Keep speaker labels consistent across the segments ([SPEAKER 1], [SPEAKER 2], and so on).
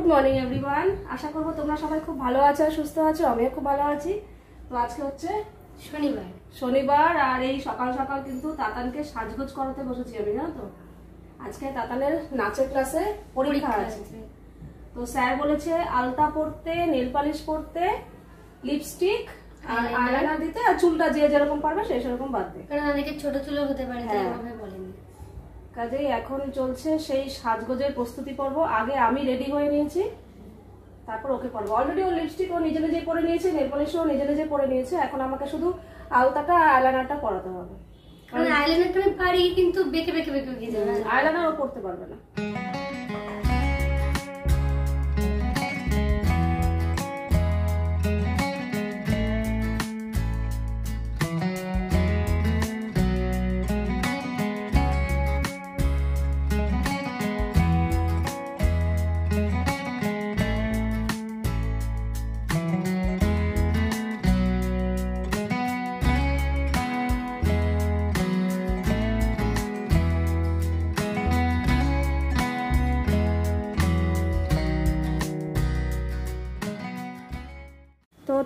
[SPEAKER 1] Good morning everyone আশা করব তোমরা সবাই খুব ভালো আছো সুস্থ আছো আমিও খুব ভালো আছি। তো আজকে হচ্ছে
[SPEAKER 2] শনিবার।
[SPEAKER 1] শনিবার আর এই সকাল সকাল কিন্তু তাতানকে সাজগোজ করাতে বসেছি আমি জানো তো? আজকে তাতানের নাচের ক্লাসে পরীক্ষা আছে। তো স্যার বলেছে আলতা পরতে নেল পালিশ পরতে লিপস্টিক আর আয়না দিতে আর চুলটা যে যেরকম পারবে সে সেরকম বাঁধবে
[SPEAKER 2] কারণ অনেকে ছোট চুলো হতে পারে তাই
[SPEAKER 1] হ্যাঁ।
[SPEAKER 2] আমাকে বলেনি
[SPEAKER 1] কাজেই এখন চলছে সেই সাজগোজের প্রস্তুতি পর্ব। আগে আমি রেডি হয়ে নিয়েছি তারপর ওকে পরবো অলরেডি ও লিপস্টিক ও নিজে নিজে পরে নিয়েছে নেল ও নিজে নিজে পরে নিয়েছে। এখন আমাকে শুধু আলতাটা আর আইলাইনারটা পরাতে হবে।
[SPEAKER 2] আইলাইনারটা আমি পারি কিন্তু বেঁকে বেঁকে বেঁকে গিয়ে যাবে।
[SPEAKER 1] আইলাইনার ও পরতে পারবে না।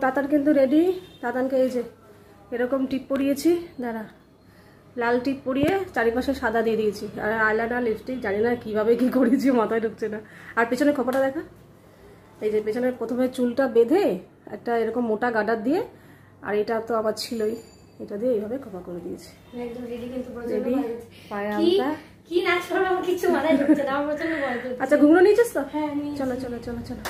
[SPEAKER 1] তাতান কিন্তু রেডি তাতানকে এই যে এরকম টিপ পরিয়েছি দাঁড়া। লাল টিপ পরিয়ে চারিপাশে সাদা দিয়ে দিয়েছি। আর আইলাইনার লিপস্টিক জানি না কীভাবে কী করেছি মাথায় ঢুকছে না। আর পেছনে খোপাটা দেখা। এই যে পেছনে প্রথমে চুলটা বেঁধে একটা এরকম মোটা গাডার দিয়ে আর এটা তো আবার ছিলই। এটা দিয়ে এইভাবে খোপা করে দিয়েছি। আচ্ছা ঘুমনো নিয়েছিস তো?
[SPEAKER 2] হ্যাঁ
[SPEAKER 1] চলো চলো চলো চলো।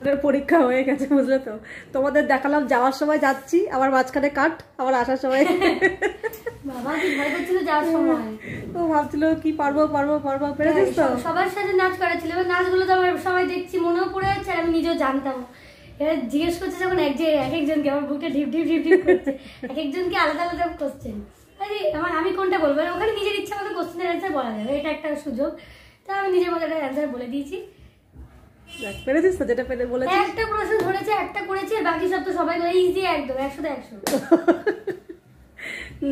[SPEAKER 1] ওদের পরীক্ষা হয়ে গেছে বুঝলে তো? তোমাদের দেখালাম যাওয়ার সময় যাচ্ছি আবার মাঝখানে কাট আবার আসার সময়।
[SPEAKER 2] বাবা কি ভয় করছিল যাওয়ার সময়?
[SPEAKER 1] তো ভাবছিল কি পারব পারব পারব পেরেছিস তো?
[SPEAKER 2] সবার সাথে নাচ করাছিল এবার নাচগুলো তো আমার সবাই দেখছি মনেও পড়ে যাচ্ছে আমি নিজেও জানতাম। এবার জিজ্ঞেস করছে যখন এক যে এক একজনকে আমার বুকে ঢিপ ঢিপ ঢিপ ঢিপ করছে। এক একজনকে আলাদা আলাদা কোশ্চেন আরে আমার আমি কোনটা বলব? ওখানে নিজের ইচ্ছা মতো কোশ্চেনের অ্যান্সার বলা যাবে। এটা একটা সুযোগ। তা আমি নিজের মতো একটা অ্যান্সার বলে দিয়েছি।
[SPEAKER 1] দেখ, পেরেছিস তো যেটা পেরে বলেছিস?
[SPEAKER 2] একটা প্রশ্ন ধরেছে একটা করেছি আর বাকি সব তো সবাই ইজি একদম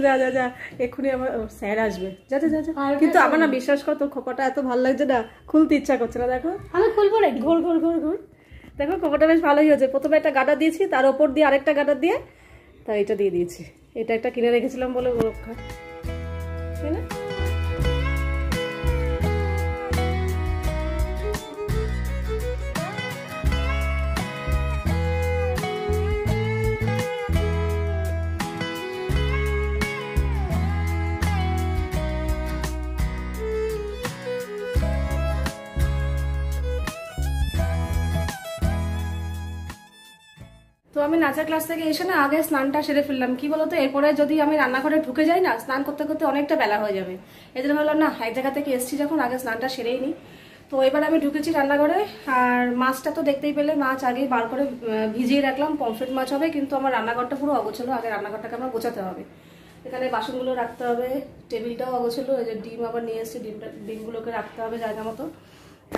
[SPEAKER 1] যা যা যা এক্ষুনি আমার স্যার আসবে। যা যা যা, যা। কিন্তু। আমার না বিশ্বাস কর তোর খোপাটা এত ভালো লাগছে না খুলতে ইচ্ছা করছে না দেখো।
[SPEAKER 2] আমি খুলবো নাকি?
[SPEAKER 1] ঘোর ঘোর ঘোর ঘোর। দেখো খোপাটা বেশ ভালোই হয়েছে। প্রথমে একটা গাডা দিয়েছি তার ওপর দিয়ে আরেকটা গাডা দিয়ে তা এটা দিয়ে দিয়েছি। এটা একটা কিনে রেখেছিলাম বলে ও আমি নাচের ক্লাস থেকে এসে না আগে স্নানটা সেরে ফেললাম। কি বলতো? এরপরে যদি আমি রান্নাঘরে ঢুকে যাই না, স্নান করতে করতে অনেকটা বেলা হয়ে যাবে। জন্য ভাবলাম, না, এক জায়গা থেকে এসছি যখন, আগে স্নানটা সেরেই নিই তো এবার আমি ঢুকেছি রান্নাঘরে, আর মাছটা তো দেখতেই পেলে, মাছ আগেই বার করে ভিজিয়ে রাখলাম। পমফ্রেট মাছ হবে, কিন্তু আমার রান্নাঘরটা পুরো অগোছলো। আগে রান্নাঘরটাকে আমার গোছাতে হবে। এখানে বাসনগুলো রাখতে হবে, টেবিলটাও অগোছলো। এই যে ডিম আবার নিয়ে এসেছি, ডিমটা, ডিমগুলোকে রাখতে হবে জায়গা মতো।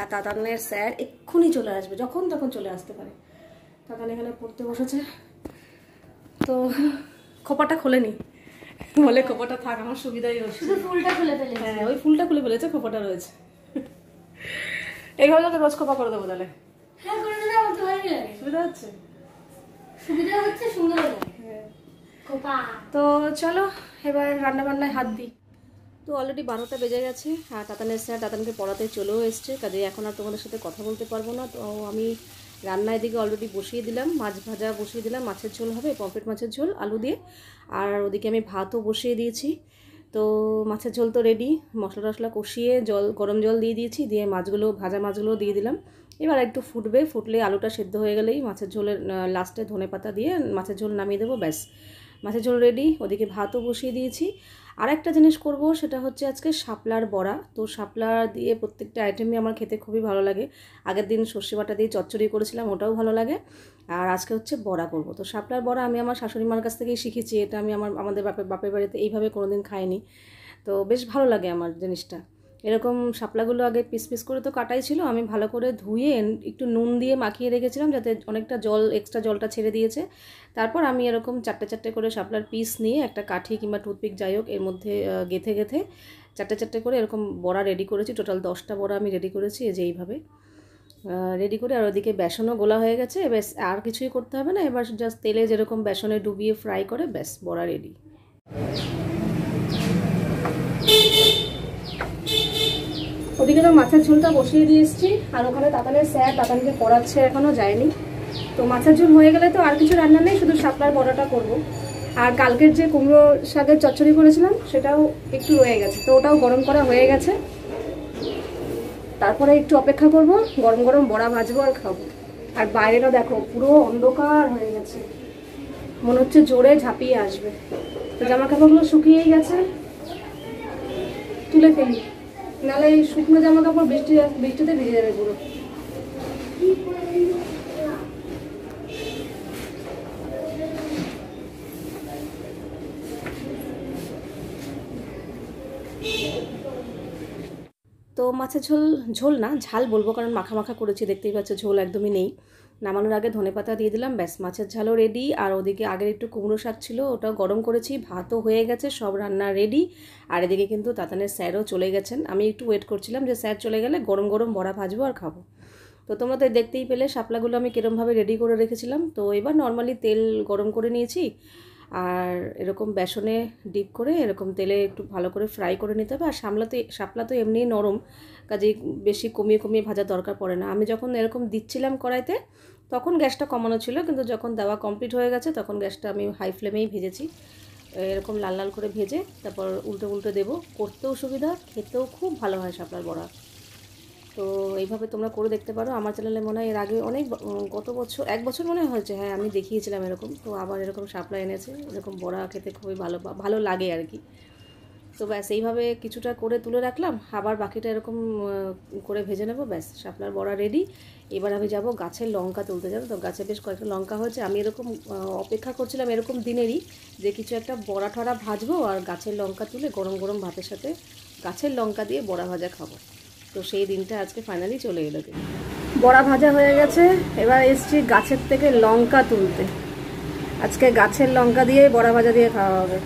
[SPEAKER 1] আর তাতানের স্যার এক্ষুনি চলে আসবে, যখন তখন চলে আসতে পারে। তখন এখানে পড়তে বসেছে। তো খোপাটা খোলেনি। বলে খোপাটা থাক আমার সুবিধাই হচ্ছে।
[SPEAKER 2] ফুলটা খুলে ফেলে
[SPEAKER 1] হ্যাঁ ওই ফুলটা খুলে ফেলেছে খোপাটা রয়েছে। এইভাবে তো রোজ খোপা করে দেবো তাহলে।
[SPEAKER 2] হ্যাঁ করে দিলে আমার তো ভালোই লাগে।
[SPEAKER 1] সুবিধা হচ্ছে?
[SPEAKER 2] সুবিধা হচ্ছে সুন্দর লাগে। কোপা
[SPEAKER 1] তো চলো এবার রান্না বান্নায় হাত দিই। তো অলরেডি বারোটা বেজে গেছে আর তাতানের স্যার তাতানকে পড়াতে চলেও এসছে কাজে এখন আর তোমাদের সাথে কথা বলতে পারব না। তো আমি রান্না এদিকে অলরেডি বসিয়ে দিলাম, মাছ ভাজা বসিয়ে দিলাম, মাছের ঝোল হবে পম্পেট মাছের ঝোল, আলু দিয়ে। আর ওদিকে আমি ভাতও বসিয়ে দিয়েছি। তো মাছের ঝোল তো রেডি মশলা টশলা কষিয়ে জল, গরম জল দিয়ে দিয়েছি, দিয়ে মাছগুলো, ভাজা মাছগুলো দিয়ে দিলাম। এবার একটু ফুটবে, ফুটলে আলুটা সেদ্ধ হয়ে গেলেই মাছের ঝোলের লাস্টে ধনে পাতা দিয়ে মাছের ঝোল নামিয়ে দেবো, ব্যাস। মাছের ঝোল রেডি ওদিকে ভাতও বসিয়ে দিয়েছি। আর একটা জিনিস করব, সেটা হচ্ছে আজকে শাপলার বড়া। তো শাপলা দিয়ে প্রত্যেকটা আইটেমই আমার খেতে খুবই ভালো লাগে। আগের দিন সর্ষে বাটা দিয়ে চচ্চড়ি করেছিলাম, ওটাও ভালো লাগে। আর আজকে হচ্ছে বড়া করব। তো শাপলার বড়া আমি আমার শাশুড়ি মার কাছ থেকেই শিখেছি, এটা আমি আমার, আমাদের বাপের বাপের বাড়িতে এইভাবে কোনোদিন খাইনি। তো বেশ ভালো লাগে আমার জিনিসটা। এরকম শাপলাগুলো আগে পিস পিস করে তো কাটাই ছিল। আমি ভালো করে ধুয়ে একটু নুন দিয়ে মাখিয়ে রেখেছিলাম যাতে অনেকটা জল এক্সট্রা জলটা ছেড়ে দিয়েছে। তারপর আমি এরকম চারটে চারটে করে শাপলার পিস নিয়ে একটা কাঠি কিংবা টুথপিক যাই হোক, এর মধ্যে গেথে গেথে চারটে চারটে করে এরকম বড়া রেডি করেছি। টোটাল দশটা বড়া আমি রেডি করেছি এই যে এইভাবে। রেডি করে আর ওদিকে বেসনও গোলা হয়ে গেছে। ব্যাস আর কিছুই করতে হবে না। এবার জাস্ট তেলে যেরকম বেসনে ডুবিয়ে ফ্রাই করে, ব্যাস, বড়া রেডি ওদিকে তো মাছের ঝোলটা বসিয়ে দিয়ে এসেছি, আর ওখানে তাতানের স্যার তাতানকে পড়াচ্ছে এখনও যায়নি। তো মাছের ঝোল হয়ে গেলে তো আর কিছু রান্না নেই, শুধু শাপলার বড়াটা করব। আর কালকের যে কুমড়ো শাকের চচ্চড়ি করেছিলাম, সেটাও একটু রয়ে গেছে। তো ওটাও গরম করা হয়ে গেছে। তারপরে একটু অপেক্ষা করব, গরম গরম বড়া ভাজবো আর খাব। আর বাইরেটা দেখো, পুরো অন্ধকার হয়ে গেছে। মনে হচ্ছে জোরে ঝাঁপিয়ে আসবে। তো জামা কাপড়গুলো শুকিয়েই গেছে। তুলে ফেলি। নাহলে এই শুকনো জামা কাপড় বৃষ্টি, বৃষ্টিতে ভিজে যাবে পুরো। তো মাছের ঝোল ঝোল না, ঝাল বলব, কারণ মাখা মাখা করেছি, দেখতেই পাচ্ছ ঝোল একদমই নেই। নামানোর আগে ধনে পাতা দিয়ে দিলাম, ব্যাস মাছের ঝালও রেডি আর ওদিকে আগের একটু কুমড়ো শাক ছিল, ওটাও গরম করেছি, ভাতও হয়ে গেছে, সব রান্না রেডি আর এদিকে কিন্তু তাতানের স্যারও চলে গেছেন। আমি একটু ওয়েট করছিলাম যে স্যার চলে গেলে গরম গরম বড়া ভাজবো আর খাব। তো তোমরা তো দেখতেই পেলে, শাপলাগুলো আমি কীরমভাবে রেডি করে রেখেছিলাম। তো এবার নর্মালি তেল গরম করে নিয়েছি আর এরকম বেসনে ডিপ করে এরকম তেলে একটু ভালো করে ফ্রাই করে নিতে হবে। আর সামলাতে, শাপলা তো এমনিই নরম কাজে বেশি কমিয়ে কমিয়ে ভাজার দরকার পড়ে না। আমি যখন এরকম দিচ্ছিলাম কড়াইতে, তখন গ্যাসটা কমানো ছিল, কিন্তু যখন দেওয়া কমপ্লিট হয়ে গেছে, তখন গ্যাসটা আমি হাই ফ্লেমেই ভেজেছি। এরকম লাল লাল করে ভেজে, তারপর উল্টো উল্টো দেবো। করতেও সুবিধা, খেতেও খুব ভালো হয় শাপলার বড়া। তো এইভাবে তোমরা করে দেখতে পারো। আমার চ্যানেলে মনে হয় এর আগে অনেক গত বছর, এক বছর মনে হয়েছে হ্যাঁ আমি দেখিয়েছিলাম এরকম। তো আবার এরকম শাপলা এনেছে। এরকম বড়া খেতে খুবই ভালো ভালো লাগে আর কি। তো ব্যাস, এইভাবে কিছুটা করে তুলে রাখলাম। আবার বাকিটা এরকম করে ভেজে নেব। ব্যাস, শাপলার বড়া রেডি এবার আমি যাব গাছের লঙ্কা তুলতে। যাব তো, গাছে বেশ কয়েকটা লঙ্কা হয়েছে। আমি এরকম অপেক্ষা করছিলাম এরকম দিনেরই যে কিছু একটা বড়া ঠড়া ভাজবো আর গাছের লঙ্কা তুলে গরম গরম ভাতের সাথে গাছের লঙ্কা দিয়ে বড়া ভাজা খাব। তো সেই দিনটা আজকে ফাইনালি চলে এলো বড়া ভাজা হয়ে গেছে এবার এসছি গাছের থেকে লঙ্কা তুলতে। আজকে গাছের লঙ্কা দিয়েই বড়া ভাজা দিয়ে খাওয়া হবে।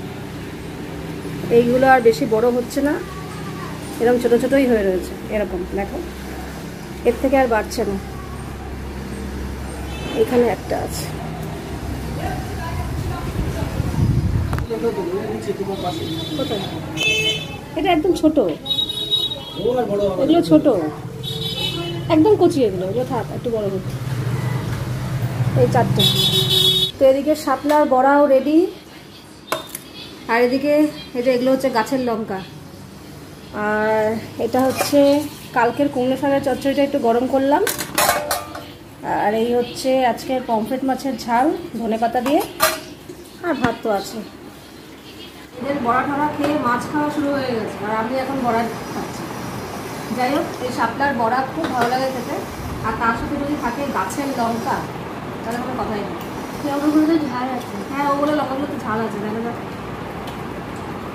[SPEAKER 1] এইগুলো আর বেশি বড় হচ্ছে না এরকম ছোট ছোটই হয়ে রয়েছে এরকম দেখো। এর থেকে আর বাড়ছে না। এখানে একটা আছে। এটা একদম ছোট। এগুলো ছোট। একদম কচি এগুলো এগুলো থাক, একটু বড় হচ্ছে এই চারটে। তো এদিকে শাপলার বড়াও রেডি আর এদিকে এটা এগুলো হচ্ছে গাছের লঙ্কা। আর এটা হচ্ছে কালকের কুমড়ো শাকের চচ্চড়িটা একটু গরম করলাম। আর এই হচ্ছে আজকের পমফ্রেট মাছের ঝাল, ধনে পাতা দিয়ে। আর ভাত তো আছে। এদের বড়া ঠড়া খেয়ে মাছ খাওয়া শুরু হয়ে গেছে। আর আমি এখন বড়া খাচ্ছি। যাই হোক এই শাপলার বড়া খুব ভালো লাগে খেতে। আর তার সাথে যদি থাকে গাছের লঙ্কা তাহলে কোনো কথাই নেই।
[SPEAKER 2] লঙ্কাগুলো তো ঝাল আছে।
[SPEAKER 1] হ্যাঁ ওগুলো লঙ্কাগুলো তো ঝাল আছে দেখা যাক।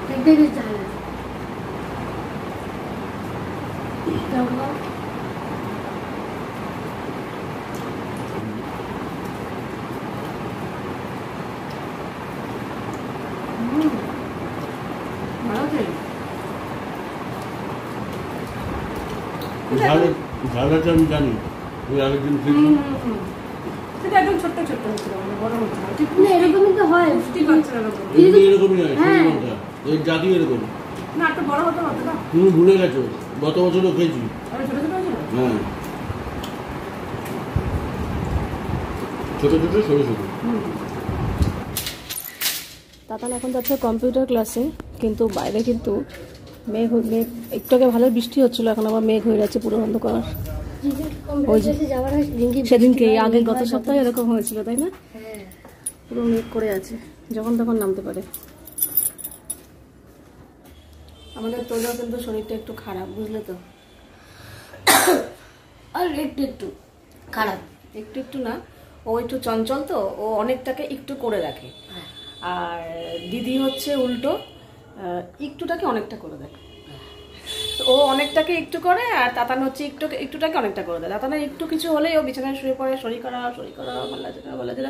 [SPEAKER 2] দেখতে বেশ ঝাল আছে। লঙ্কা
[SPEAKER 1] ভালো আছে
[SPEAKER 3] ঝাল আছে আমি জানি ওই আগের দিন খেয়েছি
[SPEAKER 1] সেটা একদম ছোট্ট ছোট্ট হচ্ছিল মানে বড় হচ্ছে না
[SPEAKER 2] এরকমই তো হয়।
[SPEAKER 1] বুঝতেই পারছি না
[SPEAKER 3] এরকমই হয়
[SPEAKER 2] হ্যাঁ।
[SPEAKER 3] সেই লঙ্কা ওই জাতি এরকম।
[SPEAKER 1] না একটু বড় হতো না?
[SPEAKER 3] তুমি ভুলে গেছো গত বছরও খেয়েছি।
[SPEAKER 1] আরে ছোট ছোট হয়েছিল?
[SPEAKER 3] হ্যাঁ। ছোট ছোট ছোট ছোট।
[SPEAKER 1] তাতান এখন যাচ্ছে কম্পিউটার ক্লাসে কিন্তু বাইরে কিন্তু মেঘ হয়ে- মেঘ একটু আগে ভালো বৃষ্টি হচ্ছিল এখন আবার মেঘ হয়ে যাচ্ছে পুরো অন্ধকার। ওই যে।
[SPEAKER 2] সেদিনকে
[SPEAKER 1] আগে গত সপ্তাহে এরকম হয়েছিল তাই না?
[SPEAKER 2] হ্যাঁ।
[SPEAKER 1] পুরো মেঘ করে আছে যখন তখন নামতে পারে। আমাদের তোজো কিন্তু শরীরটা একটু খারাপ বুঝলে তো?
[SPEAKER 2] আর একটু একটু খারাপ।
[SPEAKER 1] একটু একটু না ও একটু চঞ্চল তো ও অনেকটাকে একটু করে রাখে আর দিদি হচ্ছে উল্টো একটুটাকে অনেকটা করে দেয় ও অনেকটাকে একটু করে আর তাতান হচ্ছে একটু একটুটাকে অনেকটা করে দেয়। তাতানের একটু কিছু হলেই ও বিছানায় শুয়ে পড়ে শরীর খারাপ শরীর খারাপ ভালো লাগছে না ভালো লাগছে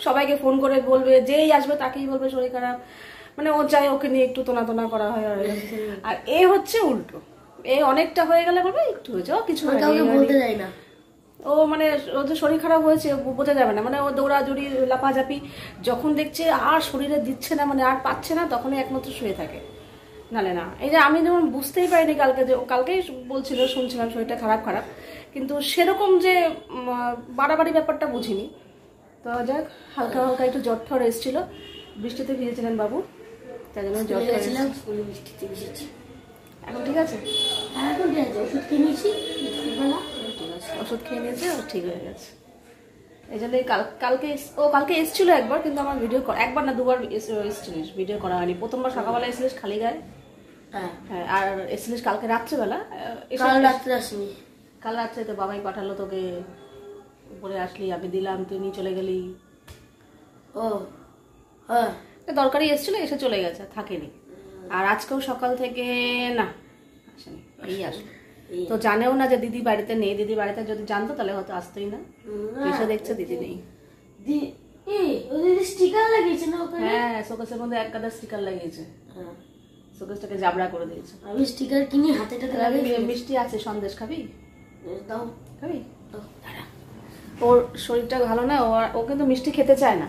[SPEAKER 1] সবাইকে ফোন করে বলবে যেই আসবে তাকেই বলবে শরীর খারাপ। মানে ও চাই ওকে নিয়ে একটু তোনা তোনা করা হয় আর আর এ হচ্ছে উল্টো। এ অনেকটা হয়ে গেলে বলবে একটু হয়েছে ও কিছু।
[SPEAKER 2] বলতে যাই না।
[SPEAKER 1] ও মানে ও যে শরীর খারাপ হয়েছে ও বোঝা যাবে না। মানে ও দৌড়াদৌড়ি লাপাঝাপি যখন দেখছে আর শরীরে দিচ্ছে না মানে আর পাচ্ছে না তখনই একমাত্র শুয়ে থাকে। নালে না এই যে আমি যেমন বুঝতেই পারিনি কালকে যে কালকেই বলছিল শুনছিলাম শরীরটা খারাপ খারাপ। কিন্তু সেরকম যে বাড়াবাড়ি ব্যাপারটা বুঝিনি। তো যাক হালকা হালকা একটু জ্বর ঠর এসেছিল। বৃষ্টিতে ভিজেছিলেন বাবু। তাই জন্য জ্বর
[SPEAKER 2] বৃষ্টিতে ভিজেছি।
[SPEAKER 1] এখন ঠিক আছে?
[SPEAKER 2] হ্যাঁ এখন ঠিক আছে। ওষুধ ঠিক আছে
[SPEAKER 1] ওষুধ খেয়ে নিয়েছে ও ঠিক হয়ে গেছে। এই জন্য কাল কালকে ও কালকে এসেছিল একবার কিন্তু আমার ভিডিও একবার না দুবার এস- এসেছিলিস ভিডিও করা হয়নি। প্রথমবার সকালবেলা এসেছিলিস খালি গায়ে।
[SPEAKER 2] হ্যাঁ।
[SPEAKER 1] হ্যাঁ আর এসেছিলিস কালকে রাত্রেবেলা
[SPEAKER 2] কাল রাত্রে আসিনি।
[SPEAKER 1] কাল রাত্রে তো বাবাই পাঠালো তোকে উপরে আসলি আমি দিলাম তুই নিয়ে চলে গেলি।
[SPEAKER 2] ও হ্যাঁ।
[SPEAKER 1] দরকারি এসেছিল এসে চলে গেছে থাকেনি। আর আজকেও সকাল থেকে না আসেনি এই আসলো তো জানেও না যে দিদি বাড়িতে নেই দিদি বাড়িতে যদি জানতো তাহলে হয়তো আসতোই না। এসে দেখছে দিদি নেই।
[SPEAKER 2] স্টিকার লাগিয়েছে না
[SPEAKER 1] হ্যাঁ শোকেসের মধ্যে এক কাদা স্টিকার লাগিয়েছে।
[SPEAKER 2] হ্যাঁ।
[SPEAKER 1] শোকেসটাকে জাবড়া করে দিয়েছে।
[SPEAKER 2] আমি স্টিকার কিনি হাতে টাতে লাগিয়ে
[SPEAKER 1] মিষ্টি আছে সন্দেশ খাবি?
[SPEAKER 2] দাও।
[SPEAKER 1] খাবি?
[SPEAKER 2] দাও
[SPEAKER 1] ওর শরীরটা ভালো না ও আর- ও কিন্তু মিষ্টি খেতে চায় না।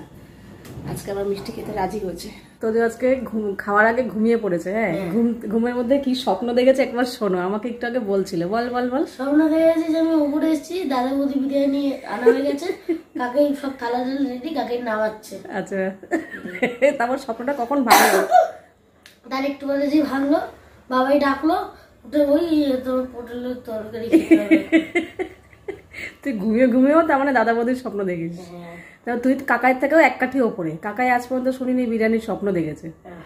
[SPEAKER 1] আজকে আবার মিষ্টি খেতে রাজি হয়েছে। তোদের আজকে ঘুম খাওয়ার আগে ঘুমিয়ে পড়েছে হ্যাঁ? ঘুম ঘুমের মধ্যে কি স্বপ্ন দেখেছে একবার শোনো আমাকে একটু আগে বলছিল। বল বল বল।
[SPEAKER 2] স্বপ্ন দেখেছি যে আমি উপরে এসেছি দাদা বৌদি বিরিয়ানি আনা হয়ে গেছে কাকে সব থালা রেডি কাকে নামাচ্ছে।
[SPEAKER 1] আচ্ছা। তারপর স্বপ্নটা কখন ভাঙলো
[SPEAKER 2] তার একটু বাদে যে ভাঙলো বাবাই ডাকলো উঠে ওই তোমার পটলের তরকারি
[SPEAKER 1] তুই ঘুমিয়ে ঘুমিয়েও তার মানে দাদা বৌদির স্বপ্ন দেখিস।
[SPEAKER 2] হ্যাঁ,
[SPEAKER 1] তা তুই কাকায়ের থেকেও এক কাঠি ওপরে। কাকাই আজ পর্যন্ত শুনিনি বিরিয়ানির স্বপ্ন দেখেছে।
[SPEAKER 2] হ্যাঁ।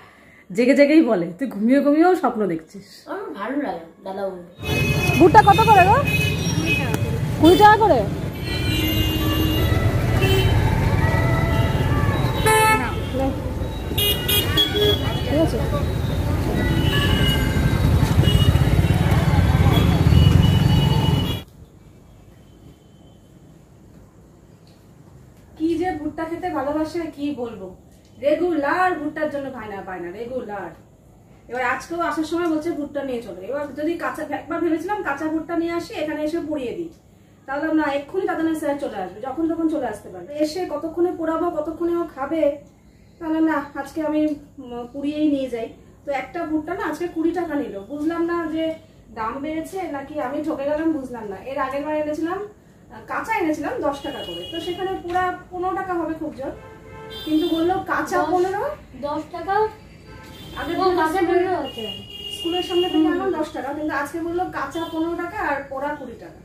[SPEAKER 1] জেগে জেগেই বলে তুই ঘুমিয়ে ঘুমিয়েও স্বপ্ন দেখছিস।
[SPEAKER 2] ভালো লাগে দাদা
[SPEAKER 1] ভুট্টা কত করে গো? কুড়ি টাকা করে? ভালোবাসে কি বলব? রেগুলার ভুট্টার জন্য পায় না পায় না, রেগুলার। এবার আজকেও আসার সময় বলছে ভুট্টা নিয়ে চলে। এবার যদি কাঁচা একবার ভেবেছিলাম কাঁচা ভুট্টা নিয়ে আসি, এখানে এসে পুড়িয়ে দিই। তাহলে না এক্ষুনি তাদের স্যার চলে আসবে, যখন তখন চলে আসতে পারবে। এসে কতক্ষণে পোড়াবো, কতক্ষণে ও খাবে, তাহলে না, আজকে আমি পুড়িয়েই নিয়ে যাই। তো একটা ভুট্টা না, আজকে কুড়ি টাকা নিল। বুঝলাম না যে দাম বেড়েছে নাকি আমি ঠকে গেলাম, বুঝলাম না। এর আগের বার এনেছিলাম কাঁচা এনেছিলাম দশ টাকা করে। তো সেখানে পুরা পনেরো টাকা হবে খুব জোর। কিন্তু বলল কাঁচা
[SPEAKER 2] দশ-
[SPEAKER 1] পনেরো।
[SPEAKER 2] দশ টাকা? কাছে
[SPEAKER 1] স্কুলে-
[SPEAKER 2] পনেরো আছে।
[SPEAKER 1] স্কুলের সামনে থেকে আনলাম দশ টাকা। কিন্তু আজকে বলল কাঁচা পনেরো টাকা আর পোড়া কুড়ি টাকা।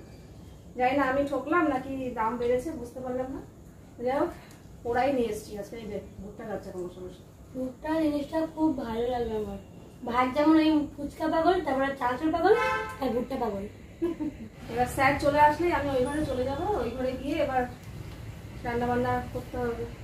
[SPEAKER 1] জানি না আমি ঠকলাম নাকি দাম বেড়েছে বুঝতে পারলাম না। যাই হোক পোড়াই নিয়ে এসছি আজকে। এই ভুট্টা খাচ্ছে কোনো সমস্যা
[SPEAKER 2] ভুট্টা জিনিসটা খুব ভালো লাগে আমার। ভাত যেমন এই ফুচকা পাগল তারপরে চানাচুর পাগল আর ভুট্টা পাগল।
[SPEAKER 1] এবার স্যার চলে আসলে আমি ওই ঘরে চলে যাব। ওই ঘরে গিয়ে এবার রান্না বান্না করতে হবে।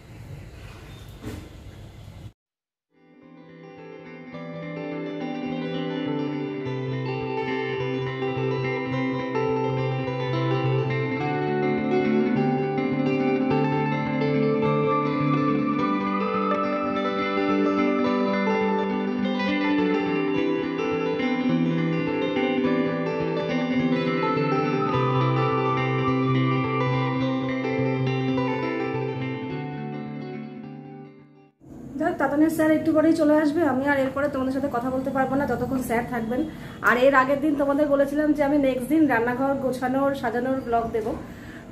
[SPEAKER 1] স্যার একটু পরেই চলে আসবে, আমি আর এরপরে তোমাদের সাথে কথা বলতে পারব না, যতক্ষণ স্যার থাকবেন। আর এর আগের দিন তোমাদের বলেছিলাম যে আমি নেক্সট দিন রান্নাঘর গোছানোর, সাজানোর ব্লগ দেব।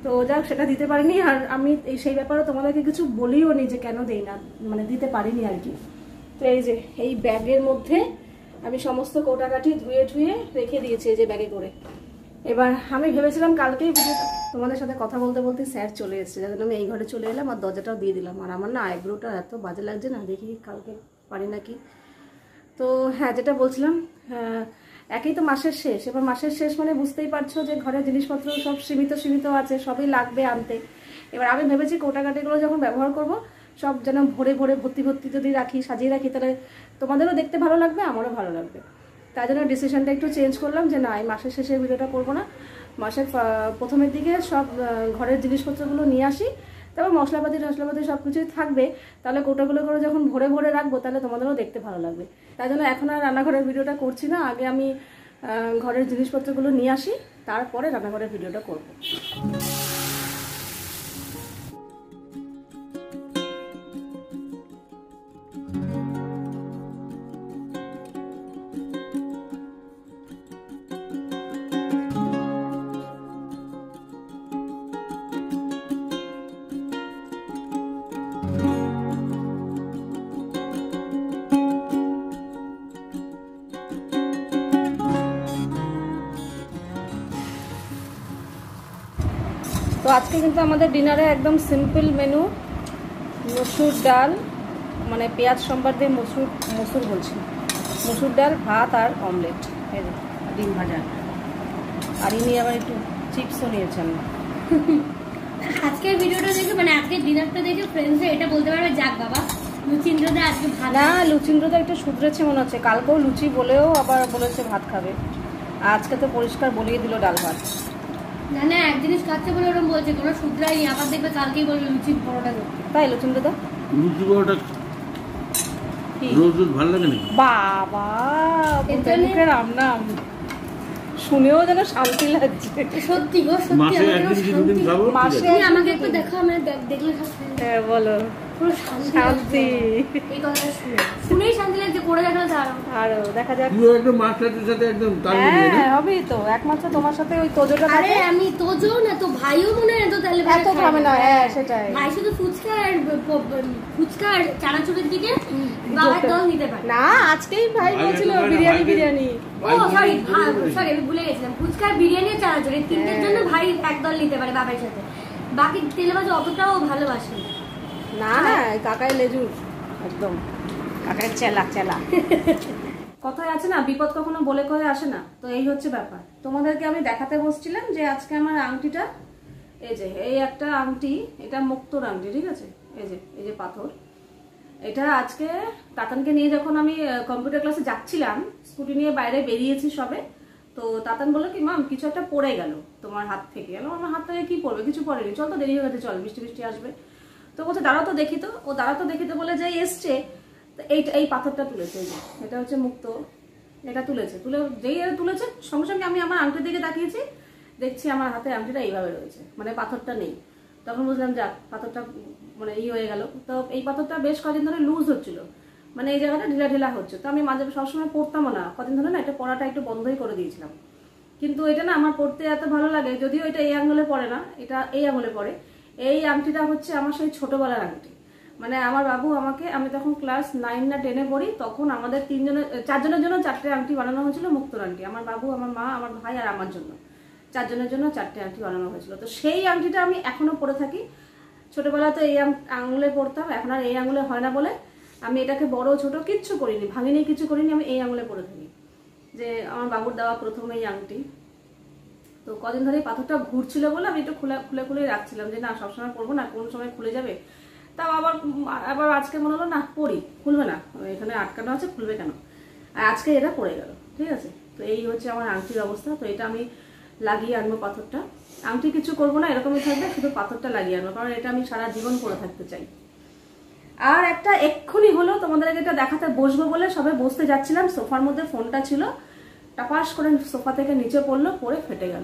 [SPEAKER 1] তো যাক, সেটা দিতে পারিনি, আর আমি সেই ব্যাপারে তোমাদেরকে কিছু বলিও নি যে কেন দেই না মানে দিতে পারিনি আর কি। তো এই যে, এই ব্যাগের মধ্যে আমি সমস্ত কোটাকাটি ধুয়ে ধুয়ে রেখে দিয়েছি এই যে ব্যাগে করে। এবার আমি ভেবেছিলাম কালকেই ভিডিও তোমাদের সাথে কথা বলতে বলতে স্যার চলে এসেছে জন্য আমি এই ঘরে চলে এলাম আর দরজাটাও দিয়ে দিলাম। আর আমার না আইব্রোটা এত বাজে লাগছে না দেখি কালকে পারি নাকি। তো হ্যাঁ যেটা বলছিলাম হ্যাঁ, একই তো মাসের শেষ। এবার মাসের শেষ মানে বুঝতেই পারছ যে ঘরের জিনিসপত্র সব সীমিত সীমিত আছে সবই লাগবে আনতে। এবার আমি ভেবেছি কোটাকাটিগুলো যখন ব্যবহার করব সব যেন ভরে ভরে ভর্তি ভর্তি যদি রাখি সাজিয়ে রাখি তাহলে তোমাদেরও দেখতে ভালো লাগবে আমারও ভালো লাগবে। তাই জন্য ডিসিশনটা একটু চেঞ্জ করলাম যে না এই মাসের শেষে ভিডিওটা করব না। মাসের প্রথমের দিকে সব ঘরের জিনিসপত্রগুলো নিয়ে আসি, তারপর মশলাপাতি টশলাপাতি সব কিছুই থাকবে। তাহলে কোটাগুলো করে যখন ভরে ভরে রাখব, তাহলে তোমাদেরও দেখতে ভালো লাগবে। তাই জন্য এখন আর রান্নাঘরের ভিডিওটা করছি না, আগে আমি ঘরের জিনিসপত্রগুলো নিয়ে আসি, তারপরে রান্নাঘরের ভিডিওটা করব। তো আজকে কিন্তু আমাদের ডিনারে একদম সিম্পল মেনু মসুর ডাল মানে পেঁয়াজ সম্বার দিয়ে মসুর মসুর বলছি। মসুর ডাল ভাত আর অমলেট ডিম ভাজা। আর ইনি আবার একটু চিপসও নিয়েছেন।
[SPEAKER 2] আজকের ভিডিওটা দেখে মানে আজকের ডিনারটা দেখে ফ্রেন্ডসরা এটা বলতে পারবে যাক বাবা লুচিন্দ্রদা আজকে ভালো
[SPEAKER 1] না লুচিন্দ্র তো একটু শুধরেছে মনে হচ্ছে। কালকেও লুচি বলেও আবার বলেছে ভাত খাবে। আজকে তো পরিষ্কার বলিয়ে দিল ডাল ভাত।
[SPEAKER 2] না না এক জিনিস খাচ্ছে বলে ওরকম বলছে কোনো শুধরাই আবার দেখবে কালকেই বলবে লুচি পরোটা করতে।
[SPEAKER 1] তাই লুচিন্দ্র দা
[SPEAKER 3] লুচি পরোটা রোজ রোজ ভালো লাগে নাকি?
[SPEAKER 1] বাবা
[SPEAKER 2] এর
[SPEAKER 1] মুখে রাম নাম শুনেও যেন শান্তি লাগছে।
[SPEAKER 2] সত্যি গো সত্যি
[SPEAKER 3] মাসে একদিন দুদিন খাব?
[SPEAKER 1] মাসে-
[SPEAKER 2] আমাকে একটু দেখো আমরা দেখ- দেখলে
[SPEAKER 1] হ্যাঁ বলো।
[SPEAKER 2] পুরো শান্তি
[SPEAKER 1] শান্তি।
[SPEAKER 2] এই কথাটা শুনে। শুনেই শান্তি লাগছে করে দেখলে তো
[SPEAKER 1] আরও। দেখা যাক।
[SPEAKER 3] তুইও একদম মাছ সাথে একদম তাল মিলিয়ে
[SPEAKER 1] হ্যাঁ হবেই তো। একমাত্র তোমার সাথে ওই তোজোটা
[SPEAKER 2] আরে আমি তোজো না তো ভাইও মনে হয় এত তাহলে
[SPEAKER 1] এত খাবে না হ্যাঁ সেটাই।
[SPEAKER 2] ভাই শুধু ফুচকা আর ফুচকা চানাচুরের দিকে বাবার দল নিতে পারে।
[SPEAKER 1] না আজকেই ভাই বলছিল বিরিয়ানি বিরিয়ানি।
[SPEAKER 2] ও সরি সরি আমি ভুলে গেছিলাম। ফুচকা বিরিয়ানি আর চানাচুর এই তিনটের
[SPEAKER 1] হ্যাঁ।
[SPEAKER 2] জন্য ভাই একদল নিতে পারে বাবার সাথে। বাকি তেলে ভাজা অতটাও ভালোবাসে না।
[SPEAKER 1] না না কাকাই লেজুর। একদম। কাকাই চেলা চেলা। কথায় আছে না বিপদ কখনো বলে কয়ে আসে না। তো এই হচ্ছে ব্যাপার। তোমাদেরকে আমি দেখাতে বসছিলাম যে আজকে আমার আংটিটা এই যে এই একটা আংটি এটা মুক্তোর আংটি ঠিক আছে? এই যে এই যে পাথর। এটা আজকে তাতানকে নিয়ে যখন আমি কম্পিউটার ক্লাসে যাচ্ছিলাম স্কুটি নিয়ে বাইরে বেরিয়েছি সবে তো তাতান বলল কি মাম কিছু একটা পড়ে গেল তোমার হাত থেকে। গেল আমার হাত থেকে কি পড়বে? কিছু পড়েনি। চল তো দেরি হয়ে গেছে চল বৃষ্টি বৃষ্টি আসবে। তো বলছে, দাঁড়াও তো দেখি তো। ও দাঁড়াও তো দেখি তো বলে যাই এসছে এই পাথরটা তুলেছে এটা হচ্ছে মুক্ত, এটা তুলেছে। তুলে, যেই তুলেছে, সঙ্গে সঙ্গে আমি আমার আংটির দিকে তাকিয়েছি, দেখছি আমার হাতে আংটিটা এইভাবে রয়েছে মানে পাথরটা নেই। তখন বুঝলাম, যাক, পাথরটা মানে ই হয়ে গেল। তো এই পাথরটা বেশ কদিন ধরে লুজ হচ্ছিল মানে এই জায়গাটা ঢিলা ঢিলা হচ্ছে। তো আমি মাঝে সবসময় পড়তামও না, কদিন ধরে না এটা পড়াটা একটু বন্ধই করে দিয়েছিলাম। কিন্তু এটা না আমার পড়তে এত ভালো লাগে, যদিও এটা এই আঙুলে পড়ে না, এটা এই আঙুলে পড়ে। এই আংটিটা হচ্ছে আমার সেই ছোটবেলার আংটি। মানে আমার বাবু আমাকে, আমি তখন ক্লাস নাইন না টেনে পড়ি, তখন আমাদের তিনজনের, চারজনের জন্য চারটে আংটি বানানো হয়েছিল, মুক্তোর আংটি। আমার বাবু, আমার মা, আমার ভাই আর আমার জন্য। চারজনের জন্য চারটে আংটি বানানো হয়েছিল। তো সেই আংটিটা আমি এখনও পরে থাকি। ছোটবেলা তো এই আঙুলে পড়তাম এখন আর এই আঙুলে হয় না বলে আমি এটাকে বড় ছোট কিচ্ছু করিনি, ভাঙিনি, কিছু করিনি, আমি এই আঙুলে পরে থাকি। যে আমার বাবুর দেওয়া প্রথম এই আংটি। তো কদিন ধরে পাথরটা ঘুরছিল বলে আমি একটু খুলে খুলে খুলে রাখছিলাম যে না, সবসময় পরবো না, কোন সময় খুলে যাবে। তাও আবার আবার আজকে মনে হলো না, পড়ি, খুলবে না। এখানে আটকানো আছে, খুলবে কেন? আর আজকে এটা পড়ে গেল, ঠিক আছে? তো এই হচ্ছে আমার আংটির অবস্থা, তো এটা আমি লাগিয়ে আনব পাথরটা। আংটি কিছু করব না, এরকমই থাকবে, শুধু পাথরটা লাগিয়ে আনব, কারণ এটা আমি সারা জীবন পরে থাকতে চাই। আর একটা এক্ষুনি হলো তোমাদেরকে এটা দেখাতে বসবো বলে সবে বসতে যাচ্ছিলাম, সোফার মধ্যে ফোনটা ছিল। টাপাস করে সোফা থেকে নিচে পড়ল পড়ে ফেটে গেল।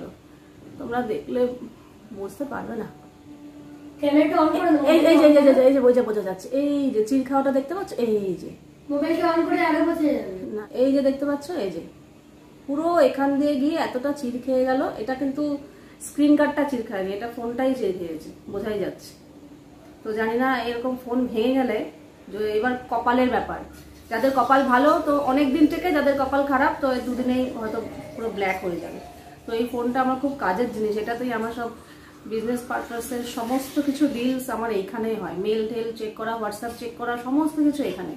[SPEAKER 1] তোমরা দেখলে বুঝতে পারবে না।
[SPEAKER 2] ক্যামেরাটা
[SPEAKER 1] এই এই যে এই যে- এই যে বোঝা বোঝা যাচ্ছে। এই যে খাওয়াটা দেখতে পাচ্ছ? এই যে।
[SPEAKER 2] মোবাইলটা অন করে আগে বোঝা যাবে।
[SPEAKER 1] না এই যে দেখতে পাচ্ছ? এই যে। পুরো এখান দিয়ে গিয়ে এতটা চির খেয়ে গেল। এটা কিন্তু স্ক্রিন খায়নি এটা ফোনটাই খেয়েছে বোঝাই যাচ্ছে। তো জানি না এরকম ফোন ভেঙে গেলে যে এবার কপালের ব্যাপার। যাদের কপাল ভালো তো অনেক দিন থেকে যাদের কপাল খারাপ তো দুদিনেই হয়তো পুরো ব্ল্যাক হয়ে যাবে। তো এই ফোনটা আমার খুব কাজের জিনিস। এটাতেই আমার সব বিজনেস পার্টনার্সের সমস্ত কিছু ডিলস আমার এইখানেই হয়। মেল টেল চেক করা হোয়াটসঅ্যাপ চেক করা সমস্ত কিছু এখানে।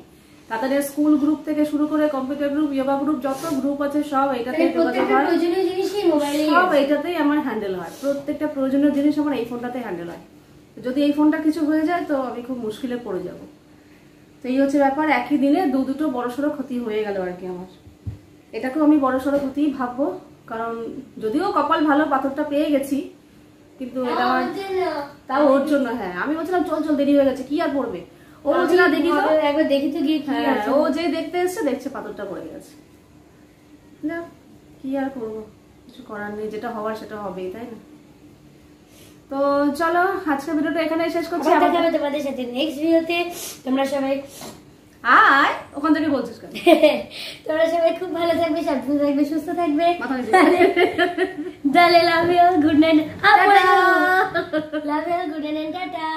[SPEAKER 1] তাদের স্কুল গ্রুপ থেকে শুরু করে কম্পিউটার গ্রুপ ইয়োগা গ্রুপ যত গ্রুপ আছে সব এটাতে সব এইটাতেই আমার হ্যান্ডেল হয়। প্রত্যেকটা প্রয়োজনীয় জিনিস আমার এই ফোনটাতে হ্যান্ডেল হয়। যদি এই ফোনটা কিছু হয়ে যায় তো আমি খুব মুশকিলে পড়ে যাব। তো এই হচ্ছে ব্যাপার একই দিনে দু দুটো বড়সড় ক্ষতি হয়ে গেল আর কি আমার। এটাকেও আমি বড়সড় ক্ষতিই ভাববো কারণ যদিও কপাল ভালো পাথরটা পেয়ে গেছি কিন্তু এটা আমার
[SPEAKER 2] আমার
[SPEAKER 1] তাও ওর জন্য হ্যাঁ আমি বলছিলাম চল চল দেরি হয়ে গেছে কি আর পড়বে ও বলছে না দেখি তো।
[SPEAKER 2] একবার দেখি তো গিয়ে কি
[SPEAKER 1] হ্যাঁ
[SPEAKER 2] আছে।
[SPEAKER 1] ও যে দেখতে এসছে দেখছে পাথরটা পড়ে গেছে। না কি আর করব? কিছু করার নেই যেটা হওয়ার সেটা হবেই তাই না? তো চলো আজকের ভিডিওটা এখানে শেষ করছি।
[SPEAKER 2] আবার দেখা হবে তোমাদের সাথে নেক্সট ভিডিওতে। তোমরা সবাই
[SPEAKER 1] আয় ওখান থেকে বলছিস কেন?
[SPEAKER 2] তোমরা সবাই খুব ভালো থাকবে সাবধানে থাকবে সুস্থ থাকবে। দালে লাভ ইউ গুড নাইট
[SPEAKER 1] আপা
[SPEAKER 2] love you good night ta ta.